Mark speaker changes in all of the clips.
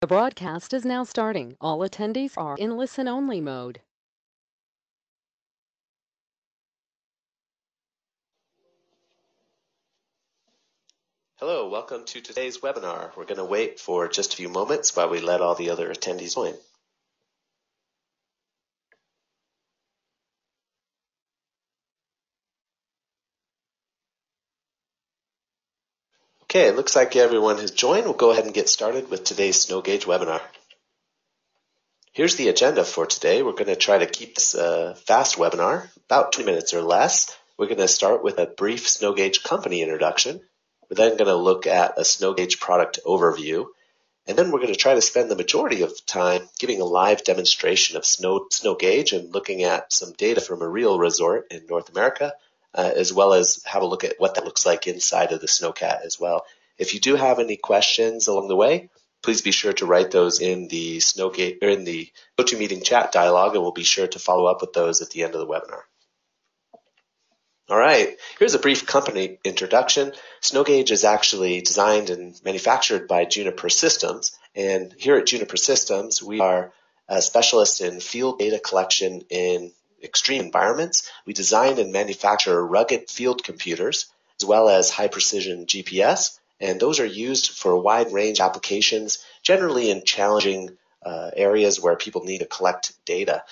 Speaker 1: The broadcast is now starting. All attendees are in listen-only mode.
Speaker 2: Hello, welcome to today's webinar. We're going to wait for just a few moments while we let all the other attendees join. Okay, it looks like everyone has joined. We'll go ahead and get started with today's SnowGage webinar. Here's the agenda for today. We're going to try to keep this a fast webinar, about two minutes or less. We're going to start with a brief SnowGage company introduction. We're then going to look at a SnowGage product overview. And then we're going to try to spend the majority of the time giving a live demonstration of snow, SnowGage and looking at some data from a real resort in North America uh, as well as have a look at what that looks like inside of the Snowcat as well. If you do have any questions along the way, please be sure to write those in the Snowgate or in the GoToMeeting chat dialog, and we'll be sure to follow up with those at the end of the webinar. All right, here's a brief company introduction. SnowGage is actually designed and manufactured by Juniper Systems, and here at Juniper Systems, we are a specialist in field data collection in extreme environments, we design and manufacture rugged field computers as well as high precision GPS, and those are used for a wide range of applications, generally in challenging uh, areas where people need to collect data.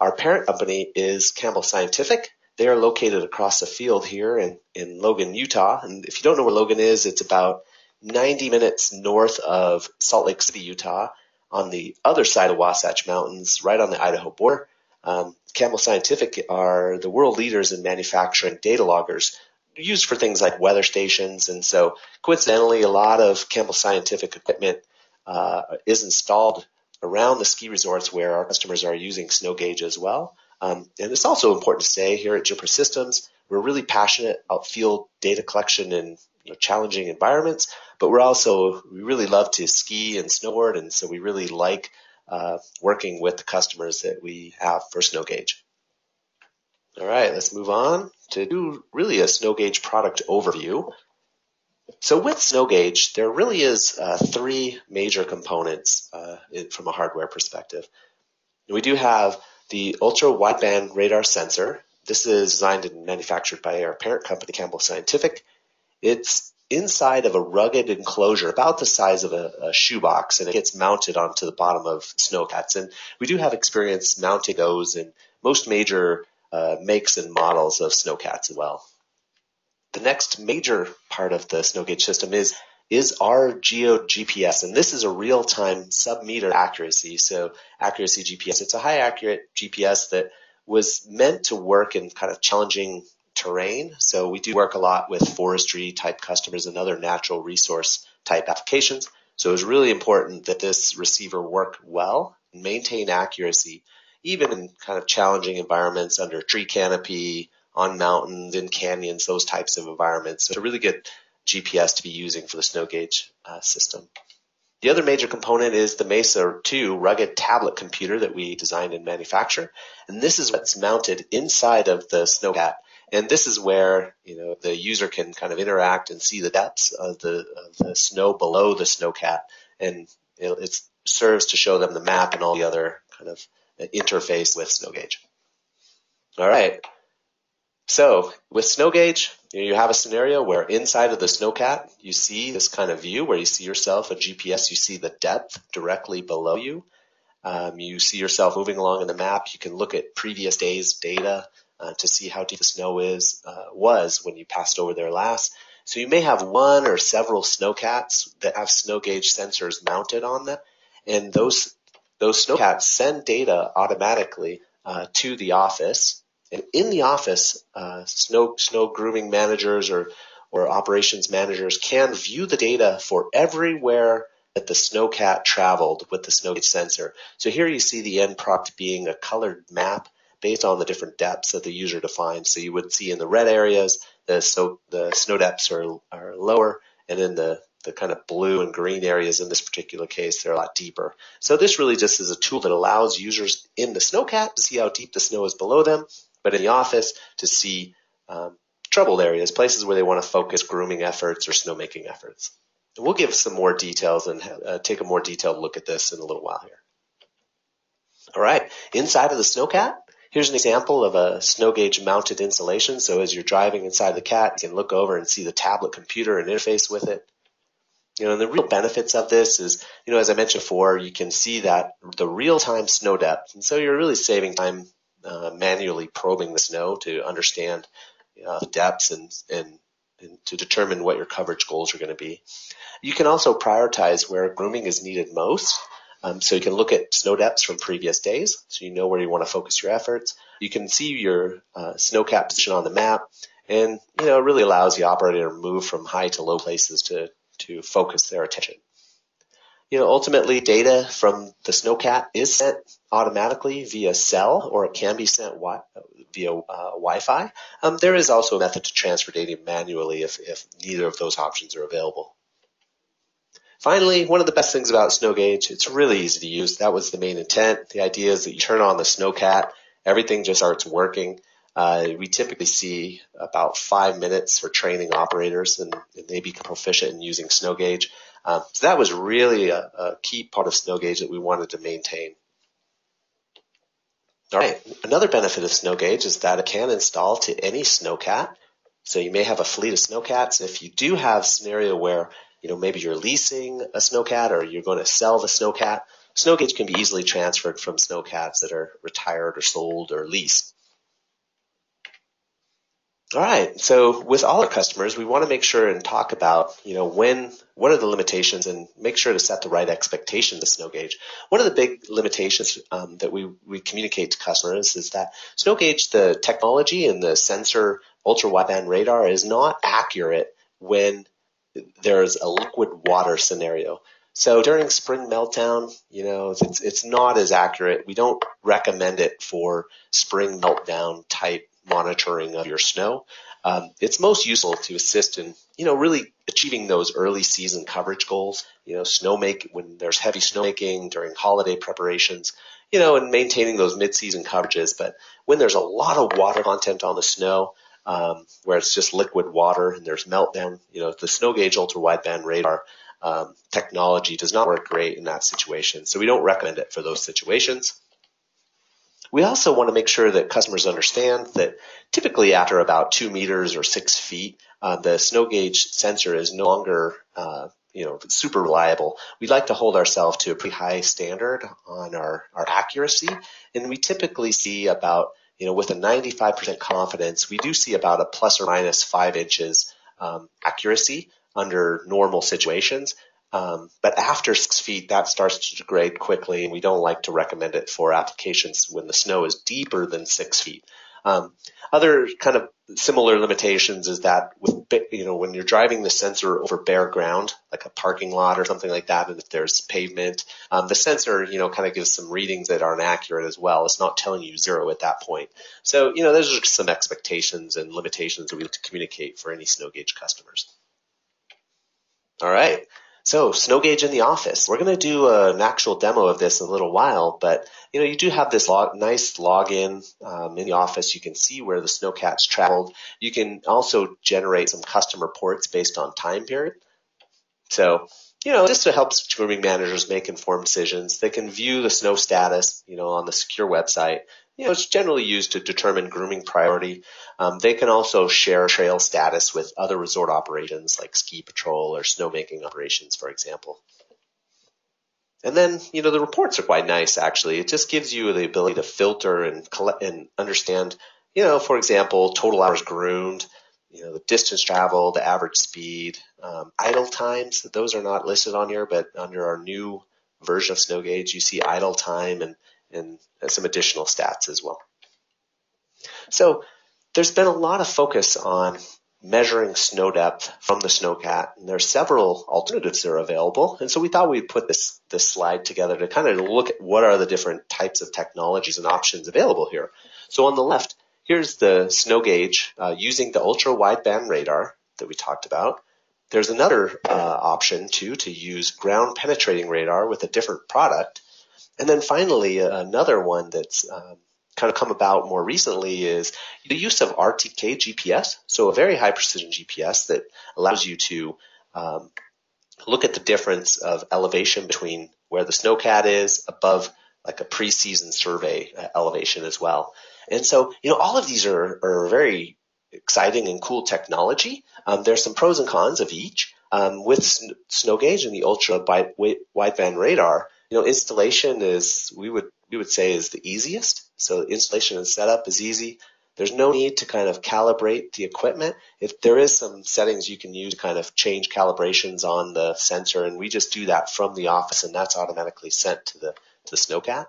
Speaker 2: Our parent company is Campbell Scientific. They are located across the field here in, in Logan, Utah. And if you don't know where Logan is, it's about 90 minutes north of Salt Lake City, Utah, on the other side of Wasatch Mountains, right on the Idaho border. Um, Campbell Scientific are the world leaders in manufacturing data loggers used for things like weather stations. And so, coincidentally, a lot of Campbell Scientific equipment uh, is installed around the ski resorts where our customers are using SnowGage as well. Um, and it's also important to say here at Juniper Systems, we're really passionate about field data collection in you know, challenging environments, but we're also, we really love to ski and snowboard. And so we really like uh, working with the customers that we have for SnowGage. All right, let's move on to do really a SnowGage product overview. So with SnowGage, there really is uh, three major components uh, in, from a hardware perspective. We do have the ultra wideband radar sensor. This is designed and manufactured by our parent company, Campbell Scientific. It's inside of a rugged enclosure about the size of a, a shoebox and it gets mounted onto the bottom of snowcats. And we do have experience mounting those in most major uh, makes and models of snowcats as well. The next major part of the SnowGage system is is our Geode GPS, and this is a real-time sub-meter accuracy. So accuracy GPS, it's a high accurate GPS that was meant to work in kind of challenging terrain. So we do work a lot with forestry type customers and other natural resource type applications. So it was really important that this receiver work well and maintain accuracy, even in kind of challenging environments under tree canopy, on mountains, in canyons, those types of environments. So it's a really good GPS to be using for the SnowGage uh, system. The other major component is the Mesa 2 rugged tablet computer that we designed and manufacture. And this is what's mounted inside of the Snowcat and this is where you know the user can kind of interact and see the depths of the, of the snow below the snowcat, and it, it serves to show them the map and all the other kind of interface with SnowGage. All right. So with SnowGage, you have a scenario where inside of the snowcat, you see this kind of view where you see yourself a GPS, you see the depth directly below you. Um, you see yourself moving along in the map. You can look at previous days' data uh, to see how deep the snow is uh, was when you passed over there last. So you may have one or several snowcats that have SnowGage sensors mounted on them, and those those snowcats send data automatically uh, to the office. And in the office, uh, snow snow grooming managers or or operations managers can view the data for everywhere that the snowcat traveled with the SnowGage sensor. So here you see the end product being a colored map based on the different depths that the user defines. So you would see in the red areas, the snow, the snow depths are, are lower, and then the, the kind of blue and green areas in this particular case, they're a lot deeper. So this really just is a tool that allows users in the snowcat to see how deep the snow is below them, but in the office to see um, troubled areas, places where they want to focus grooming efforts or snowmaking efforts. we'll give some more details and uh, take a more detailed look at this in a little while here. All right, inside of the Snowcat, here's an example of a SnowGage mounted installation. So as you're driving inside the cat, you can look over and see the tablet computer and interface with it. You know, and the real benefits of this is, you know, as I mentioned before, you can see that the real-time snow depth, and so you're really saving time uh, manually probing the snow to understand uh, depths and, and and to determine what your coverage goals are going to be. You can also prioritize where grooming is needed most. Um, so you can look at snow depths from previous days, so you know where you want to focus your efforts. You can see your uh, snowcat position on the map, and you know it really allows the operator to move from high to low places to to focus their attention. You know, ultimately, data from the snowcat is sent automatically via cell, or it can be sent wi- via uh, Wi-Fi. Um, there is also a method to transfer data manually if, if neither of those options are available. Finally, one of the best things about SnowGage, it's really easy to use. That was the main intent. The idea is that you turn on the SnowCat, everything just starts working. Uh, we typically see about five minutes for training operators, and, and they become proficient in using SnowGage. Um, so that was really a, a key part of SnowGage that we wanted to maintain. All right, another benefit of SnowGage is that it can install to any SnowCat. So you may have a fleet of SnowCats. If you do have scenario where you know, maybe you're leasing a snowcat or you're going to sell the snowcat. SnowGage can be easily transferred from snowcats that are retired or sold or leased. All right. So with all our customers, we want to make sure and talk about, you know, when, what are the limitations and make sure to set the right expectation to SnowGage. One of the big limitations um, that we, we communicate to customers is that SnowGage, the technology and the sensor ultra wideband radar is not accurate when there's a liquid water scenario. So during spring meltdown, you know, it's, it's not as accurate. We don't recommend it for spring meltdown type monitoring of your snow. Um, it's most useful to assist in, you know, really achieving those early season coverage goals. You know, snow make when there's heavy snowmaking during holiday preparations, you know, and maintaining those mid-season coverages. But when there's a lot of water content on the snow, um, where it's just liquid water and there's meltdown. You know, the SnowGage ultra wideband radar um, technology does not work great in that situation. So we don't recommend it for those situations. We also want to make sure that customers understand that typically after about two meters or six feet, uh, the SnowGage sensor is no longer uh, you know super reliable. We like to hold ourselves to a pretty high standard on our, our accuracy, and we typically see about you know, with a 95% confidence, we do see about a plus or minus five inches um, accuracy under normal situations. Um, but after six feet, that starts to degrade quickly, and we don't like to recommend it for applications when the snow is deeper than six feet. Um, other kind of similar limitations is that with you know when you're driving the sensor over bare ground, like a parking lot or something like that, and if there's pavement, um, the sensor you know kind of gives some readings that aren't accurate as well. It's not telling you zero at that point. So you know those are some expectations and limitations that we like to communicate for any SnowGage customers. All right. So SnowGage in the office. We're going to do an actual demo of this in a little while, but you know you do have this log, nice login um, in the office. You can see where the snowcats traveled. You can also generate some custom reports based on time period. So you know just to help grooming managers make informed decisions. They can view the snow status, you know, on the secure website you know, it's generally used to determine grooming priority. Um, they can also share trail status with other resort operations like ski patrol or snowmaking operations, for example. And then, you know, the reports are quite nice, actually. It just gives you the ability to filter and collect and understand, you know, for example, total hours groomed, you know, the distance traveled, the average speed, um, idle times. Those are not listed on here, but under our new version of SnowGage, you see idle time and and some additional stats as well. So there's been a lot of focus on measuring snow depth from the snowcat, and there are several alternatives that are available. And so we thought we'd put this this slide together to kind of look at what are the different types of technologies and options available here. So on the left, here's the SnowGage uh, using the ultra wideband radar that we talked about. There's another uh, option too to use ground penetrating radar with a different product and then finally, uh, another one that's um, kind of come about more recently is the use of RTK GPS, so a very high precision GPS that allows you to um, look at the difference of elevation between where the snowcat is above like a preseason survey uh, elevation as well. And so, you know, all of these are, are very exciting and cool technology. Um, there's some pros and cons of each. Um, with SnowGage and the ultra wideband radar, you know, installation is we would we would say is the easiest. So installation and setup is easy. There's no need to kind of calibrate the equipment. If there is some settings you can use to kind of change calibrations on the sensor, and we just do that from the office, and that's automatically sent to the to the snowcat.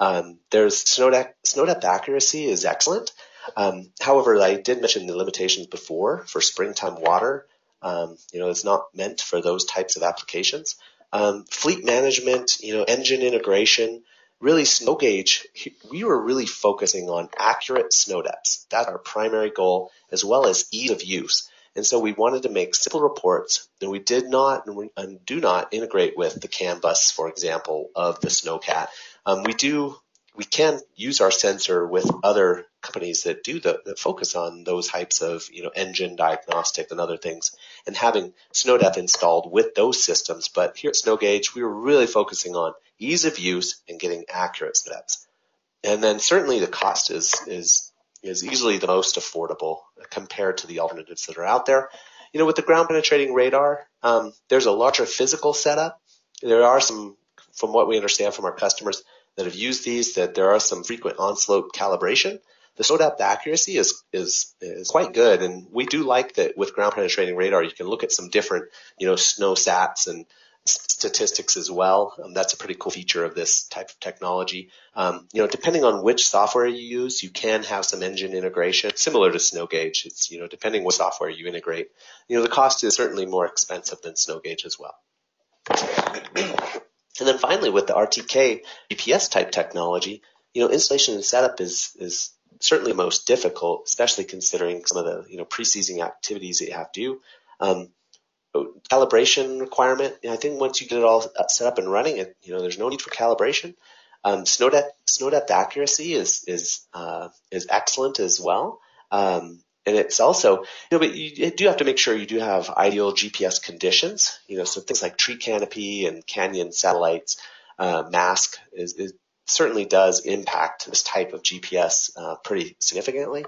Speaker 2: Um, there's snow depth, snow depth accuracy is excellent. Um, however, I did mention the limitations before for springtime water. Um, you know, it's not meant for those types of applications. Um, fleet management, you know, engine integration, really SnowGage, we were really focusing on accurate snow depths. That's our primary goal, as well as ease of use. And so we wanted to make simple reports, and we did not and do not integrate with the CAN bus, for example, of the Snowcat. Um, we do we can use our sensor with other companies that do the that focus on those types of you know engine diagnostic and other things, and having SnowDepth installed with those systems. But here at SnowGage, we were really focusing on ease of use and getting accurate steps. And then certainly the cost is is is easily the most affordable compared to the alternatives that are out there. You know, with the ground penetrating radar, um, there's a larger physical setup. There are some, from what we understand from our customers that have used these, that there are some frequent on-slope calibration. The depth accuracy is is is quite good, and we do like that with ground penetrating radar. You can look at some different, you know, snow sats and statistics as well. Um, that's a pretty cool feature of this type of technology. Um, you know, depending on which software you use, you can have some engine integration similar to SnowGage. It's, you know, depending what software you integrate. You know, the cost is certainly more expensive than SnowGage as well. And then finally, with the RTK GPS type technology, you know, installation and setup is, is certainly most difficult, especially considering some of the, you know, pre-season activities that you have to do. Um, calibration requirement. I think once you get it all set up and running, it you know there's no need for calibration. Um, snow depth snow depth accuracy is is uh, is excellent as well. Um, and it's also, you know, but you do have to make sure you do have ideal GPS conditions. You know, so things like tree canopy and canyon satellites, uh, mask is, is, certainly does impact this type of GPS uh, pretty significantly.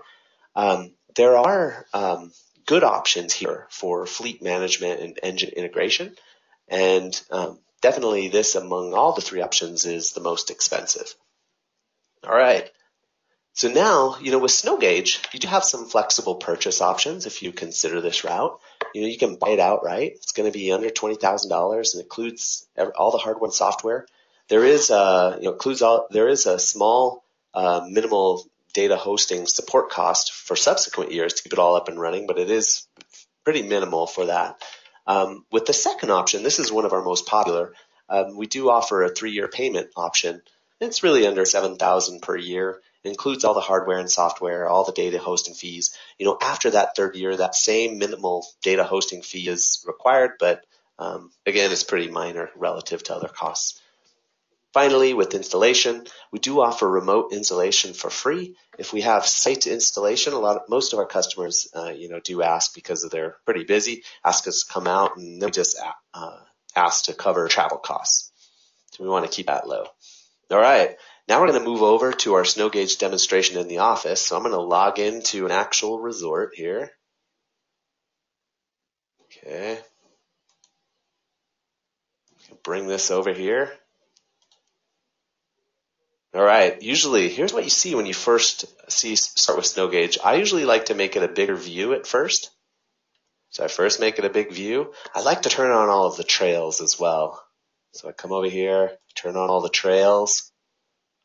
Speaker 2: Um, there are um, good options here for fleet management and engine integration. And um, definitely this among all the three options is the most expensive. All right. So now, you know, with SnowGage, you do have some flexible purchase options if you consider this route. You know, you can buy it outright. It's going to be under $20,000 and includes all the hardware and software. There is, uh, you know, includes all, there is a small, uh, minimal data hosting support cost for subsequent years to keep it all up and running, but it is pretty minimal for that. Um, with the second option, this is one of our most popular. Um, we do offer a three-year payment option. It's really under seven thousand per year. Includes all the hardware and software, all the data hosting fees. You know, after that third year, that same minimal data hosting fee is required, but um, again, it's pretty minor relative to other costs. Finally, with installation, we do offer remote installation for free. If we have site installation, a lot of, most of our customers, uh, you know, do ask because they're pretty busy, ask us to come out, and then just uh, ask to cover travel costs. So we want to keep that low. All right, now we're going to move over to our SnowGage demonstration in the office. So I'm going to log into an actual resort here. Okay. Bring this over here. All right. Usually, here's what you see when you first see start with SnowGage. I usually like to make it a bigger view at first. So I first make it a big view. I like to turn on all of the trails as well. So I come over here, turn on all the trails.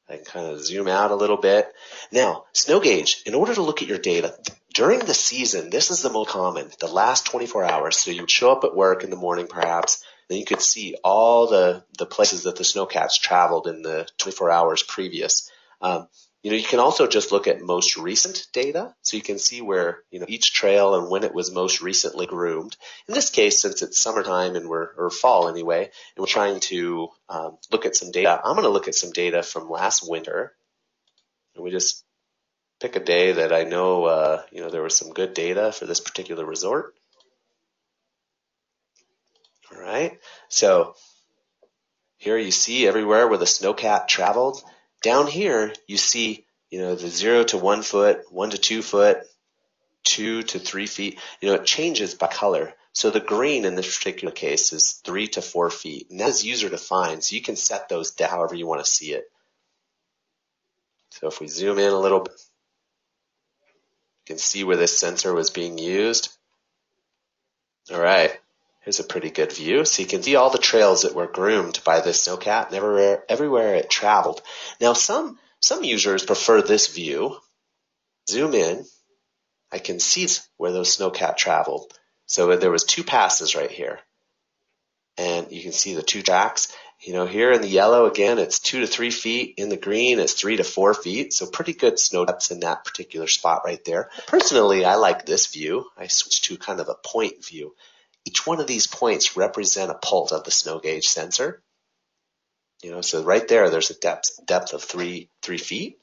Speaker 2: I can kind of zoom out a little bit. Now, SnowGage, in order to look at your data, during the season, this is the most common, the last 24 hours. So you would show up at work in the morning perhaps, then you could see all the, the places that the snowcats traveled in the 24 hours previous. Um, you know, you can also just look at most recent data, so you can see where you know each trail and when it was most recently groomed. In this case, since it's summertime and we're or fall anyway, and we're trying to um, look at some data, I'm going to look at some data from last winter, and we just pick a day that I know uh, you know there was some good data for this particular resort. All right. So here you see everywhere where the snowcat traveled. Down here you see, you know, the zero to one foot, one to two foot, two to three feet. You know, it changes by color. So the green in this particular case is three to four feet. And that is user defined. So you can set those to however you want to see it. So if we zoom in a little bit, you can see where this sensor was being used. All right. Here's a pretty good view. So you can see all the trails that were groomed by this snowcat and everywhere, everywhere it traveled. Now some, some users prefer this view. Zoom in. I can see where those snowcat traveled. So there was two passes right here. And you can see the two tracks. You know, here in the yellow, again, it's two to three feet. In the green, it's three to four feet. So pretty good snow depths in that particular spot right there. Personally, I like this view. I switched to kind of a point view. Each one of these points represent a pulse of the SnowGage sensor. You know, so right there, there's a depth depth of three three feet,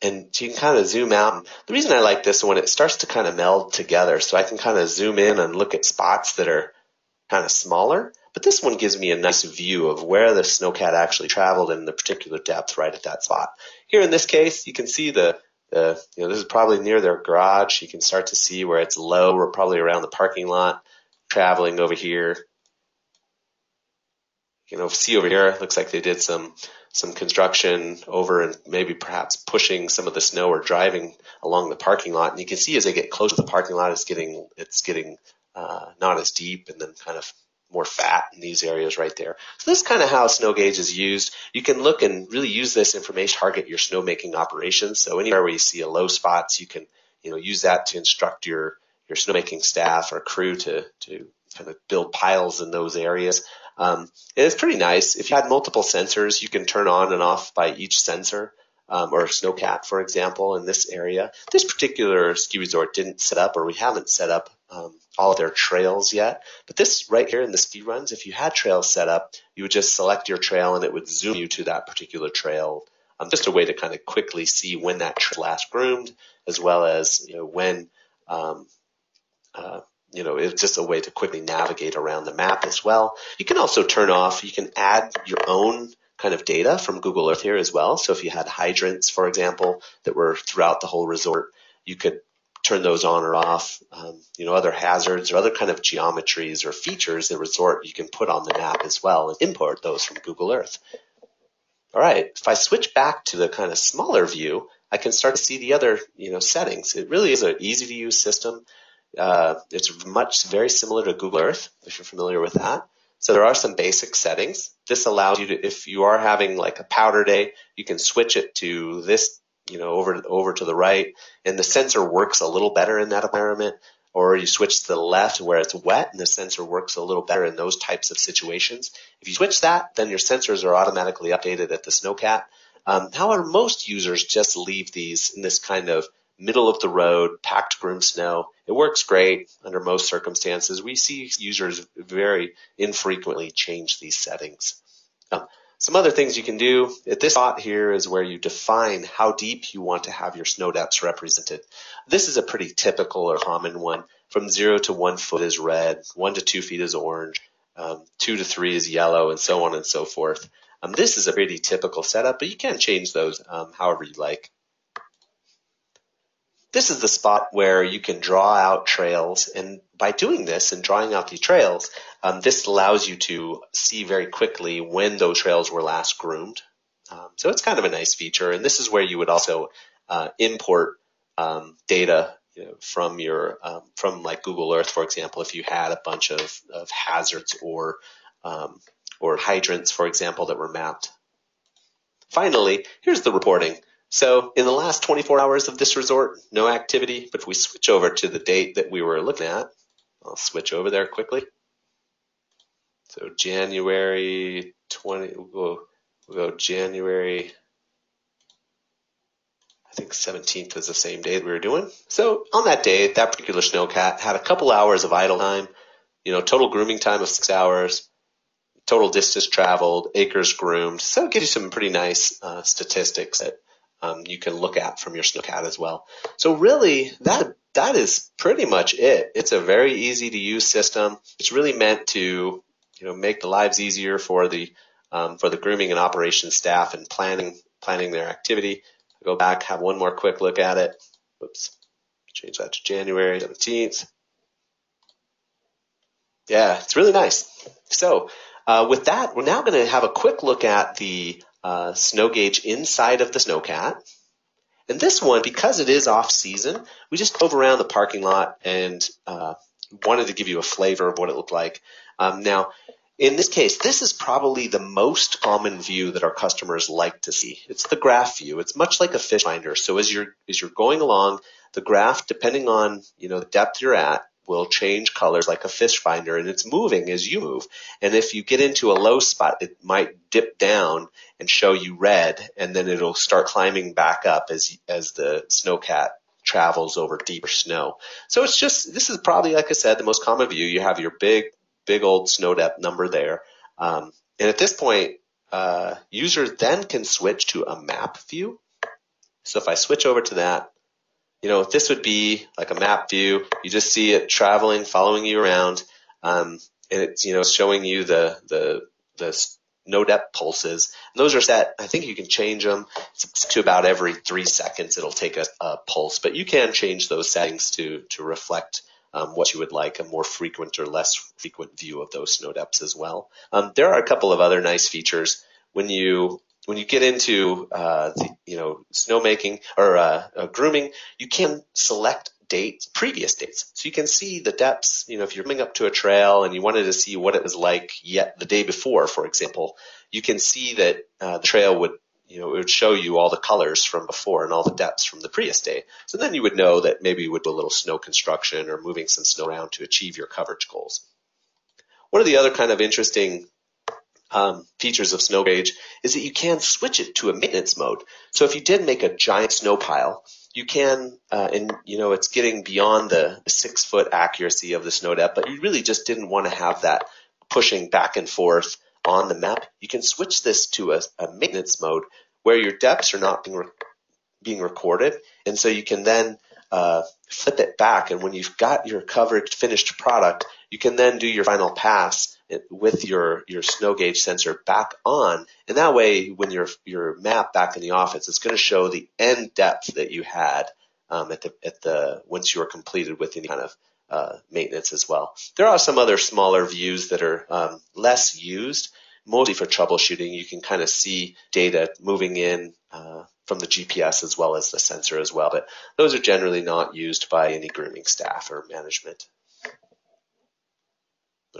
Speaker 2: and so you can kind of zoom out. The reason I like this one, it starts to kind of meld together, so I can kind of zoom in and look at spots that are kind of smaller. But this one gives me a nice view of where the snowcat actually traveled in the particular depth right at that spot. Here in this case, you can see the the, you know, this is probably near their garage. You can start to see where it's low. We're probably around the parking lot traveling over here. You know, see over here, looks like they did some some construction over and maybe perhaps pushing some of the snow or driving along the parking lot. And you can see as they get close to the parking lot, it's getting it's getting uh, not as deep and then kind of more fat in these areas right there. So this is kind of how SnowGage is used. You can look and really use this information to target your snowmaking operations. So anywhere where you see a low spots, you can you know use that to instruct your your snowmaking staff or crew to to kind of build piles in those areas. Um, it's pretty nice. If you had multiple sensors, you can turn on and off by each sensor. Um, or snowcat, for example, in this area. This particular ski resort didn't set up, or we haven't set up um, all their trails yet. But this right here in the ski runs, if you had trails set up, you would just select your trail and it would zoom you to that particular trail. Um, just a way to kind of quickly see when that trail last groomed, as well as you know when um, uh, you know, it's just a way to quickly navigate around the map as well. You can also turn off, you can add your own kind of data from Google Earth here as well. So if you had hydrants, for example, that were throughout the whole resort, you could turn those on or off. Um, you know, other hazards or other kind of geometries or features the resort you can put on the map as well and import those from Google Earth. All right, if I switch back to the kind of smaller view, I can start to see the other, you know, settings. It really is an easy to use system. Uh, it's much very similar to Google Earth, if you're familiar with that. So there are some basic settings. This allows you to, if you are having like a powder day, you can switch it to this, you know, over over to the right, and the sensor works a little better in that environment. Or you switch to the left where it's wet, and the sensor works a little better in those types of situations. If you switch that, then your sensors are automatically updated at the snowcat. Um, however, most users just leave these in this kind of middle of the road, packed groom snow. It works great under most circumstances. We see users very infrequently change these settings. Um, some other things you can do at this spot here is where you define how deep you want to have your snow depths represented. This is a pretty typical or common one. From zero to one foot is red, one to two feet is orange, um, two to three is yellow, and so on and so forth. Um, this is a pretty typical setup, but you can change those um, however you like. This is the spot where you can draw out trails. And by doing this and drawing out the trails, um, this allows you to see very quickly when those trails were last groomed. Um, so it's kind of a nice feature. And this is where you would also uh, import um, data you know, from your um, from like Google Earth, for example, if you had a bunch of, of hazards or um, or hydrants, for example, that were mapped. Finally, here's the reporting. So in the last 24 hours of this resort, no activity. But if we switch over to the date that we were looking at, I'll switch over there quickly. So January 20, we'll go, we'll go January, I think 17th is the same day that we were doing. So on that day, that particular snowcat had a couple hours of idle time, you know, total grooming time of six hours, total distance traveled, acres groomed. So it gives you some pretty nice uh, statistics that um, you can look at from your snowcat as well. So really, that that is pretty much it. It's a very easy to use system. It's really meant to, you know, make the lives easier for the um, for the grooming and operations staff and planning planning their activity. I'll go back, have one more quick look at it. Whoops, change that to January 17th. Yeah, it's really nice. So uh, with that, we're now going to have a quick look at the uh, SnowGage inside of the snowcat. And this one, because it is off season, we just drove around the parking lot and uh, wanted to give you a flavor of what it looked like. Um, now, in this case, this is probably the most common view that our customers like to see. It's the graph view. It's much like a fish finder. So as you're as you're going along, the graph, depending on you know the depth you're at, will change colors like a fish finder and it's moving as you move. And if you get into a low spot, it might dip down and show you red and then it'll start climbing back up as, as the snowcat travels over deeper snow. So it's just, this is probably, like I said, the most common view. You have your big, big old snow depth number there. Um, and at this point, uh, users then can switch to a map view. So if I switch over to that, you know, this would be like a map view. You just see it traveling, following you around, um, and it's you know showing you the the the no depth pulses. And those are set. I think you can change them to about every three seconds. It'll take a, a pulse, but you can change those settings to to reflect um, what you would like, a more frequent or less frequent view of those snow depths as well. Um, there are a couple of other nice features when you when you get into uh, the, you know snowmaking or uh, uh, grooming, you can select dates, previous dates, so you can see the depths. You know, if you're coming up to a trail and you wanted to see what it was like yet the day before, for example, you can see that uh, the trail would you know, it would show you all the colors from before and all the depths from the previous day. So then you would know that maybe you would do a little snow construction or moving some snow around to achieve your coverage goals. One of the other kind of interesting um, features of SnowGage is that you can switch it to a maintenance mode. So if you did make a giant snow pile, you can, uh, and you know, it's getting beyond the six foot accuracy of the snow depth, but you really just didn't want to have that pushing back and forth on the map. You can switch this to a, a maintenance mode where your depths are not being, re- being recorded. And so you can then uh, flip it back. And when you've got your covered finished product, you can then do your final pass with your, your SnowGage sensor back on. And that way, when your, your map back in the office, it's going to show the end depth that you had um, at the, at the, once you were completed with any kind of uh, maintenance as well. There are some other smaller views that are um, less used, mostly for troubleshooting. You can kind of see data moving in uh, from the GPS as well as the sensor as well, but those are generally not used by any grooming staff or management.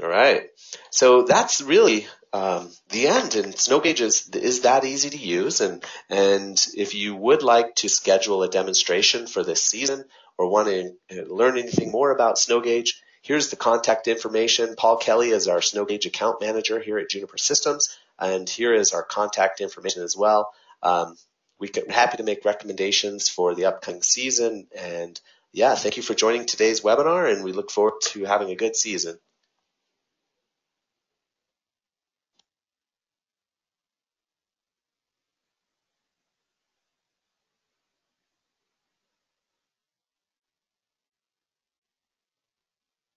Speaker 2: All right. So that's really um, the end. And SnowGage is, is that easy to use. And, and if you would like to schedule a demonstration for this season or want to uh, learn anything more about SnowGage, here's the contact information. Paul Kelly is our SnowGage account manager here at Juniper Systems. And here is our contact information as well. Um, we are happy to make recommendations for the upcoming season. And yeah, thank you for joining today's webinar, and we look forward to having a good season.